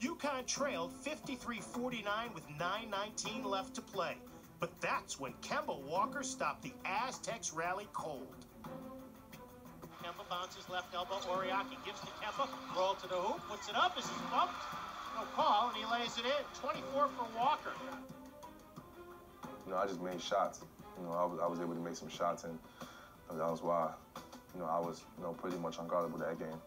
UConn trailed 53-49 with 9.19 left to play. But that's when Kemba Walker stopped the Aztecs rally cold. Kemba bounces left elbow. Oriakhi gives to Kemba. Roll to the hoop. Puts it up as he's bumped. No call, and he lays it in. 24 for Walker. You know, I just made shots. You know, I was, I was able to make some shots, and that was why, you know, I was, you know, pretty much unguardable that game.